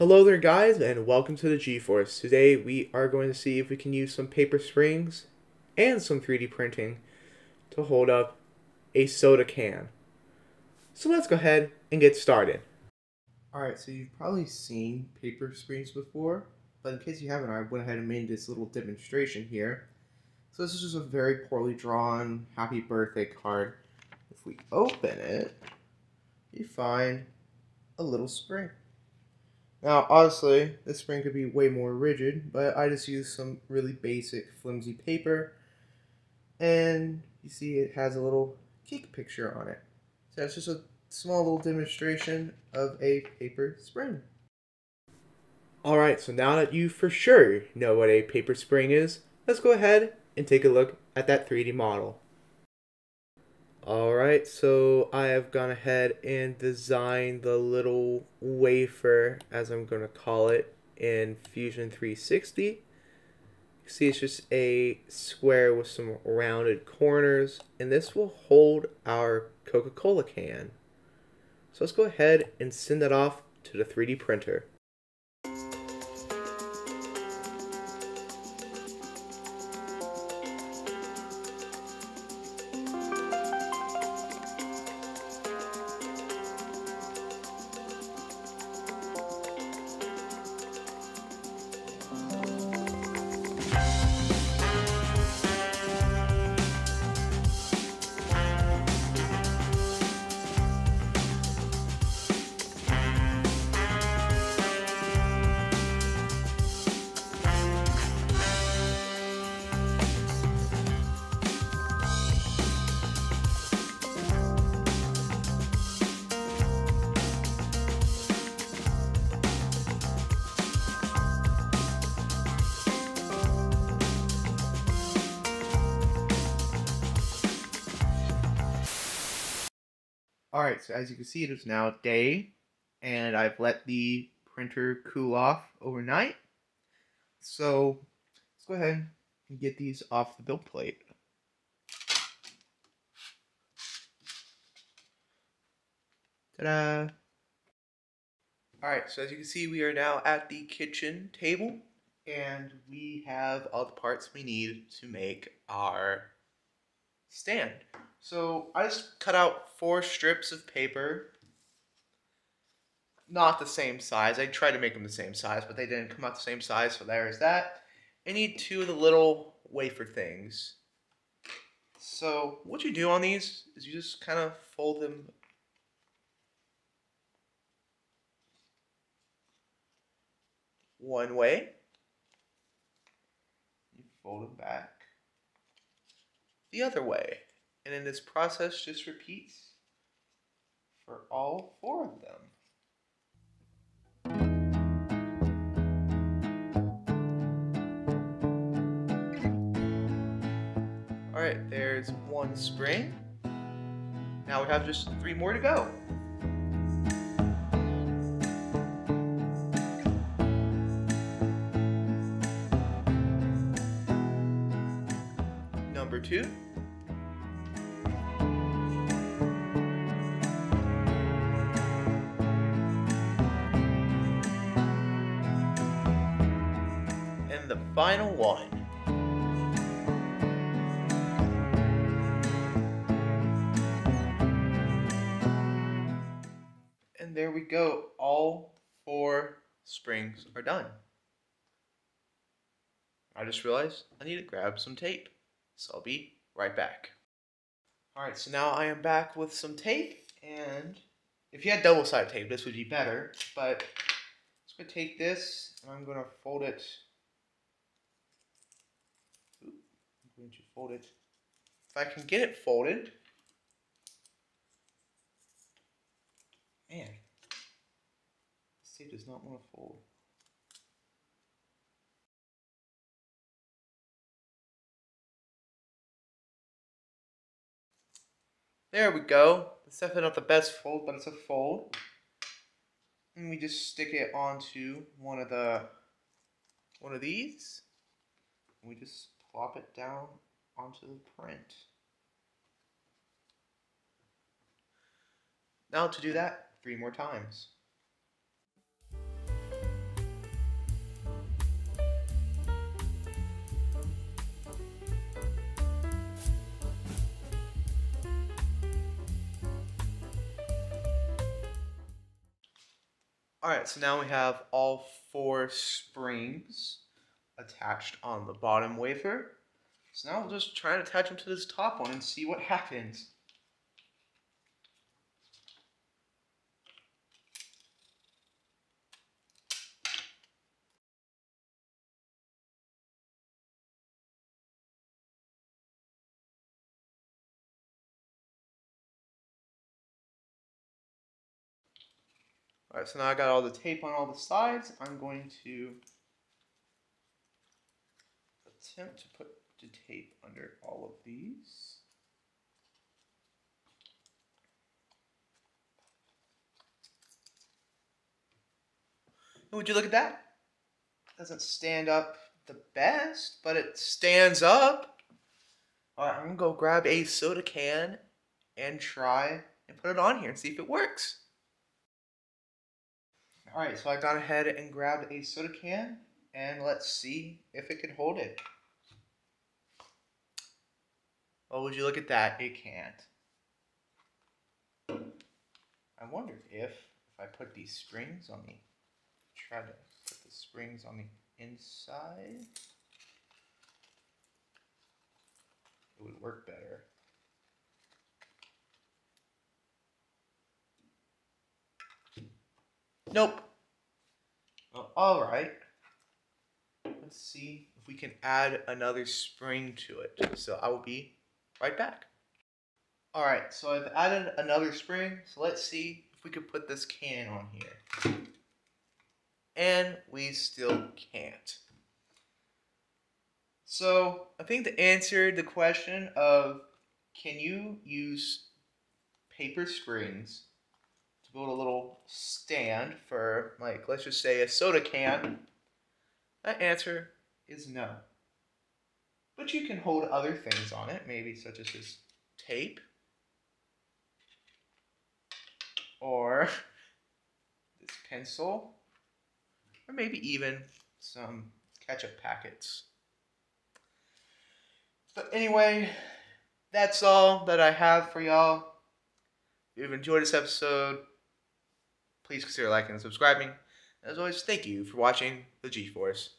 Hello there guys and welcome to the G-Force. Today we are going to see if we can use some paper springs and some 3D printing to hold up a soda can. So let's go ahead and get started. Alright, so you've probably seen paper springs before, but in case you haven't, I went ahead and made this little demonstration here. So this is just a very poorly drawn happy birthday card. If we open it, you find a little spring. Now, honestly, this spring could be way more rigid, but I just used some really basic flimsy paper, and you see it has a little cake picture on it. So it's just a small little demonstration of a paper spring. Alright, so now that you for sure know what a paper spring is, let's go ahead and take a look at that 3D model. Alright, so I have gone ahead and designed the little wafer, as I'm going to call it, in Fusion 360. You see it's just a square with some rounded corners, and this will hold our Coca-Cola can. So let's go ahead and send that off to the 3D printer. Alright, so as you can see, it is now day, and I've let the printer cool off overnight. So, let's go ahead and get these off the build plate. Ta-da! Alright, so as you can see, we are now at the kitchen table, and we have all the parts we need to make our stand. So I just cut out four strips of paper. Not the same size. I tried to make them the same size, but they didn't come out the same size, so there is that. I need two of the little wafer things. So what you do on these is you just kind of fold them one way. You fold them back the other way. And then this process just repeats for all four of them. Alright, there's one spring. Now we have just three more to go. Number two. And the final one. And there we go. All four springs are done. I just realized I need to grab some tape. So I'll be right back. Alright, so now I am back with some tape. And if you had double-sided tape, this would be better. But I'm going to take this and I'm going to fold it I'm going to fold it. If I can get it folded, man, this tape does not want to fold. There we go. It's definitely not the best fold, but it's a fold. And we just stick it onto one of the one of these. We just plop it down onto the print. Now to do that three more times. Alright, so now we have all four springs attached on the bottom wafer. So now we'll just try and attach them to this top one and see what happens. Alright, so now I got all the tape on all the sides. I'm going to attempt to put the tape under all of these. would you look at that? It Doesn't stand up the best, but it stands up. Alright, I'm gonna go grab a soda can and try and put it on here and see if it works. Alright, so I got ahead and grabbed a soda can, and let's see if it can hold it. Oh, would you look at that? It can't. I wondered if, if I put these springs on the, try to put the springs on the inside, it would work better. Nope. Oh, all right. Let's see if we can add another spring to it. So I will be right back. All right, so I've added another spring. So let's see if we can put this can on here. And we still can't. So I think to answer the question of can you use paper springs build a little stand for, like, let's just say a soda can? That answer is no. But you can hold other things on it, maybe such as this tape, or this pencil, or maybe even some ketchup packets. But anyway, that's all that I have for y'all. If you've enjoyed this episode, please consider liking and subscribing. As always, thank you for watching the G-Force.